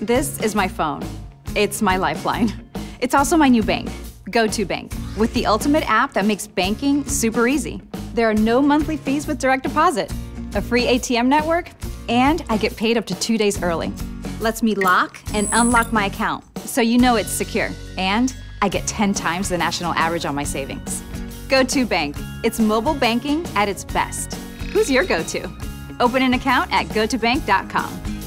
This is my phone. It's my lifeline. It's also my new bank, GO2bank, with the ultimate app that makes banking super easy. There are no monthly fees with direct deposit, a free ATM network, and I get paid up to two days early. Lets me lock and unlock my account so you know it's secure. And I get 10 times the national average on my savings. GO2bank. It's mobile banking at its best. Who's your go to? Open an account at GO2bank.com.